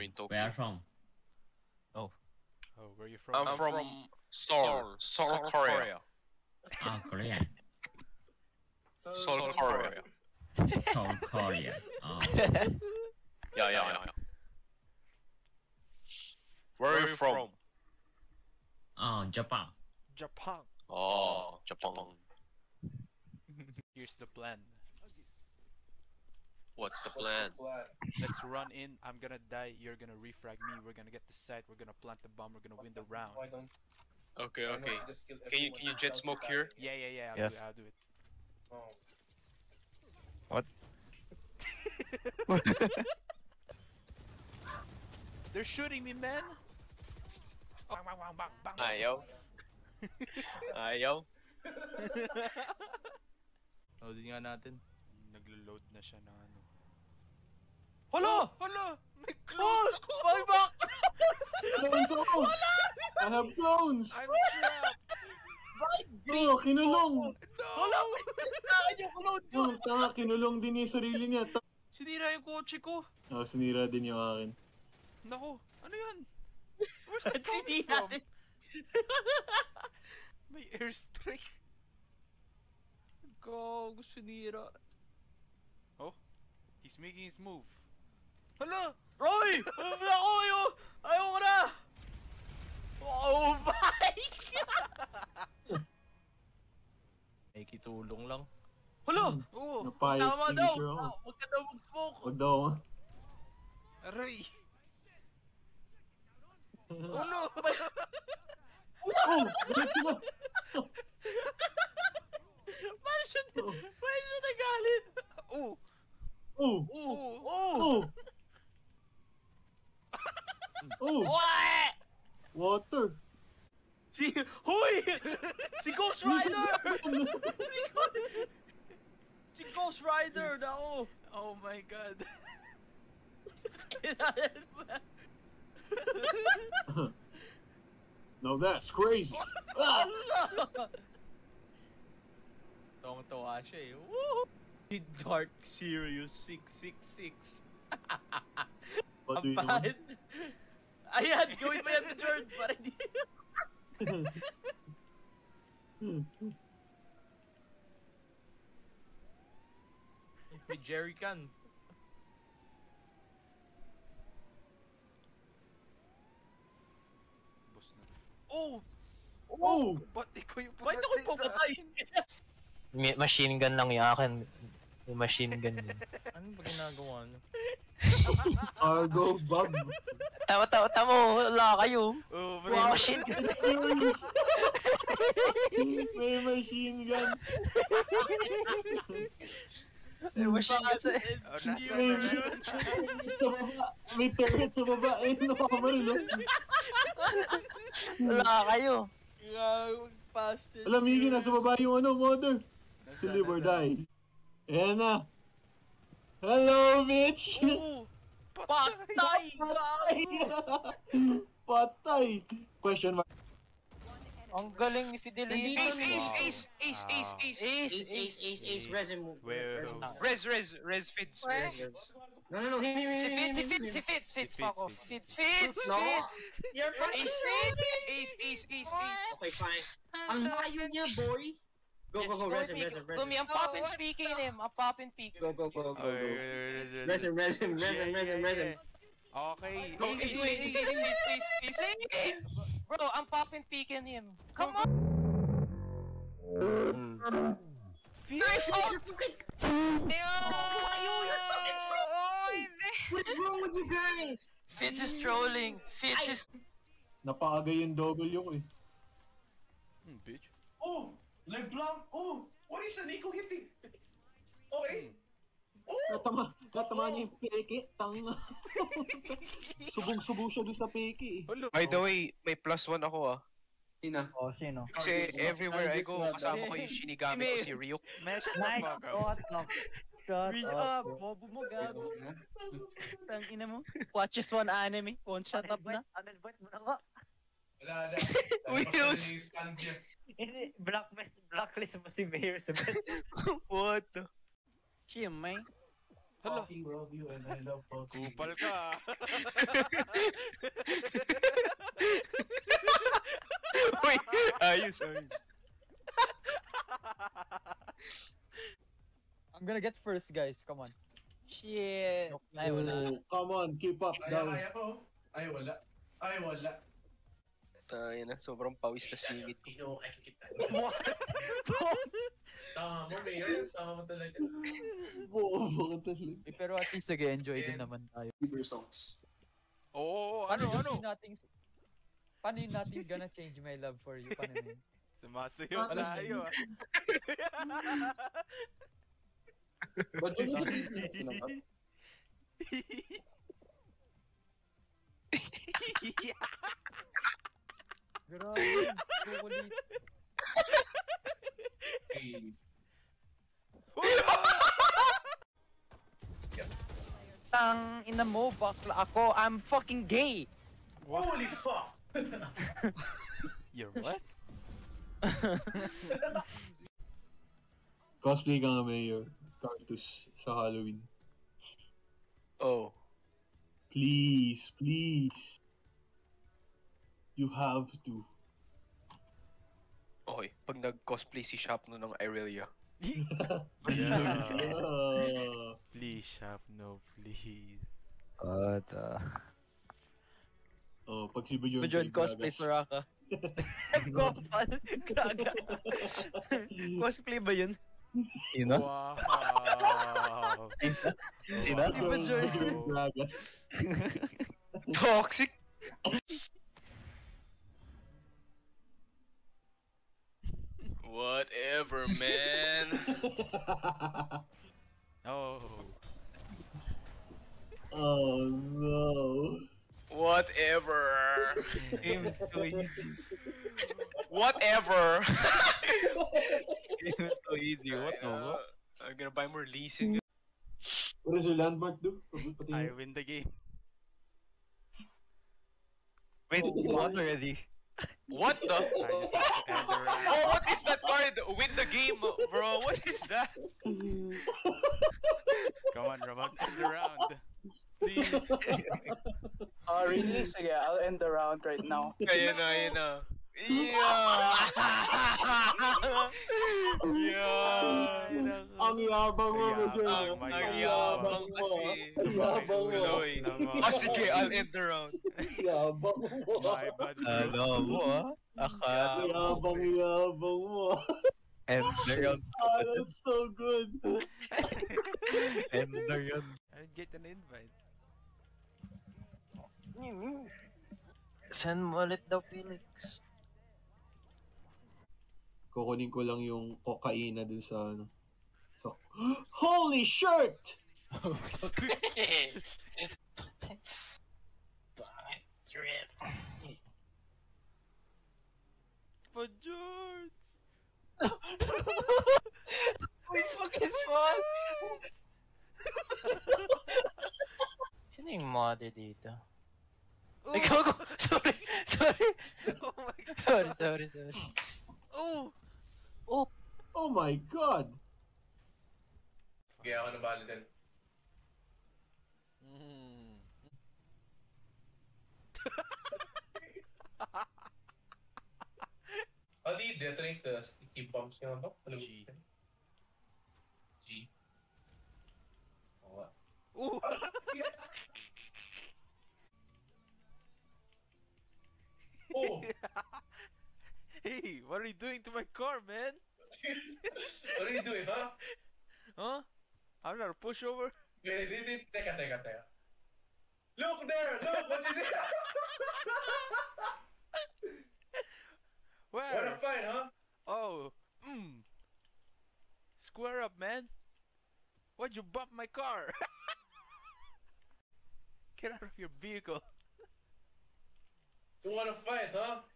in Tokyo. Where are from? Oh. Oh, where are you from? I'm, I'm from, from Seoul, Seoul, Seoul, Korea. Korea. Oh, Korea. Seoul, Seoul Korea. Seoul, Korea. Oh. yeah, yeah, yeah, yeah. Where, are you from? from? Oh, Japan. Japan. Oh, Japan. Here's the blend. What's the plan? Let's run in. I'm gonna die. You're gonna refrag me. We're gonna get the site. We're gonna plant the bomb. We're gonna win the round. Okay, okay. Can you can you jet smoke here? Yeah, yeah, yeah. I'll, yes. do, I'll do it. Oh. What? They're shooting me, man. Oh. Bang, bang, bang, bang, bang. Ayo. Ayo. Loadin nga natin. Naglo-load na siya ng ano. Hala! Oh, hala! May clones oh, ako! My back! clones ako! Hala! I have clones! I'm trapped! Bye, green? Oh, kinulong! No! Hala! Nakakit yung clone ko! Oh, tanga, kinulong din yung sarili niya. Ta- sinira yung kotse ko. Oo, oh, sinira din yung akin. Nako, ano yun? Where's that coming from? May airstrike. Go, sinira. He's making his move. Hello, Roy! i Ayoko na! Oh my God! May kitulong lang. Hello. Hmm. Oh, Napayot Tama daw! Huwag ah, ka daw mag-smoke! Huwag daw. Ah. Roy! Oh no! Oh! si Ghost Rider, nako! Oh my god. no, that's crazy. Woo! The Dark Sirius 666. What do you Ampahan. know? Ayan, gawin mo yan, Jordan, para May jerry can. Boss na. Oh! oh! Oh! Ba't ikaw yung pumatay Ba't ako sa pumatay? May machine gun lang yung akin. May machine gun yun. Ano ba ginagawa niyo? Cargo bug. Tama, tama, tama. Wala kayo. Oh, pre. May machine gun. May machine gun. Eh, machine kasi. Oh, nasa na rin. sa baba. May turret sa baba. Eh, nakakamari, no? Wala kayo. Alam, Miggy, nasa baba yung ano, mother. Si live or die. Ayan na. Hello, bitch! Ooh, patay! Patay! patay! Question mark. Ang galing ni Fidelito. Ah. Ace, ace, ace, ace, ace, ace, ace, ace, ace, ace, res and move. Res, res, res, Fids. No, no, no, him, him, him. Si Fids, si Fids, si Fids, Fids, fuck off. Fids, Fids, Fids. No, you're fucking ace, ace, ace, ace, ace. Okay, fine. Ang layo niya, boy. Go, go, go, resin, resin, resin. Lumi, I'm popping oh, peeking him. I'm popping peeking. Go, go, go, go, go. Resin, resin, resin, resin, resin. Okay. Ace, ace, ace, ace, ace, ace. Bro, I'm popping picking him. Come on! Nice ult! What is wrong with you guys? Fitz is trolling. Fitz is... Napaagay yung W ko eh. Hmm, bitch. Oh! Leblanc! Oh! What is the Nico hitting? Okay. Hmm. Oh! Natama, Katama niya yung peke, tanga. Subong-subo siya doon sa peke eh. By the way, may plus one ako ah. Sina? Oh, sino? Kasi everywhere I go, kasama ko yung Shinigami ko si Ryuk. Mess Mike, what the Shut Reach up. up. Bobo mo, gago. Tang ina mo. Watches one anime. One shut up na. Uninvite mo na nga. Wala, wala. Wheels. blacklist, blacklist mo si Mayor. What the? Shimay. Hala. Fucking love you and I love fucking Kupal ka. Uy, ayos, ayos. I'm gonna get first, guys. Come on. Shit. Ay, wala. Come on, keep up. Kaya, daw. kaya ko. Ay, wala. Ay, wala. Tayo na, sobrang pawis na singit ko. Ino, I What? Tama mo, Mayor. Tama mo talaga. Oo, talaga. Eh, pero at least nag-enjoy din naman tayo. Fever songs. Oo, oh, ano, ano? Nating, paano yun natin gonna change my love for you? Paano yun? Sumasayo pala kayo. Ah. Ba't yun sa Pilipinas naman? Tang in the bakla ako. I'm fucking gay. What? Holy fuck! You're what? Cosplay ka nga, Mayor. cartus? sa Halloween. Oh. Please, please. You have to. Oy, pag nag-cosplay si Shop no ng Irelia. yeah. please, no, please. What uh... Oh, pag si Bjorn Bjorn cosplay Soraka. Kopal! Kaga! cosplay ba yun? Sino? Wow! Sino? Si Bjorn. Toxic! Whatever, man. oh. Oh no. Whatever. Game is so easy. Whatever. Game is so easy. What the uh, I'm gonna buy more leasing. Hmm. What does your landmark do? I win the game. Wait, you oh. won already. What the? oh, what is that card? Win the game, bro. What is that? Come on, Ramon. End the round. Please. oh, really? yeah. I'll end the round right now. Ayun na, ayun na. Yeah. Ang yabang mo, Jojo. Ang yabang kasi. Ang yabang mo. Ah, sige, I'll end the round. Yabang mo. My Ano mo, ah? Akala mo. Yabang, yabang mo. End the round. Ah, that's so good. End the round. I didn't get an invite. Send mo ulit daw, Felix. Kukunin ko lang yung kokaina dun sa ano. So, holy shirt! okay. Bakit trip? Pa George! We fucking fun! Sino yung mother dito? Oh. Ikaw ko! Sorry! Sorry! Oh my God! Sorry, sorry, sorry. Oh! Oh my god! Yeah, I want to buy it then. Mm. How do detonate the sticky bombs? G. Oh. What? Ooh! oh! hey, what are you doing to my car, man? what are you doing, huh? Huh? I'm not a pushover. Wait, wait, wait, teka, teka, teka. Look there! Look! What is it? Where? What a fight, huh? Oh. Mmm. Square up, man. Why'd you bump my car? Get out of your vehicle. You wanna fight, huh?